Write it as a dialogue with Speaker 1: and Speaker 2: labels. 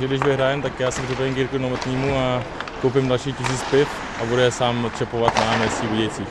Speaker 1: že když vyhrajem, tak já se připojím k Jirku Novotnímu a koupím další tisíc piv a bude sám čepovat na náměstí Budějcích.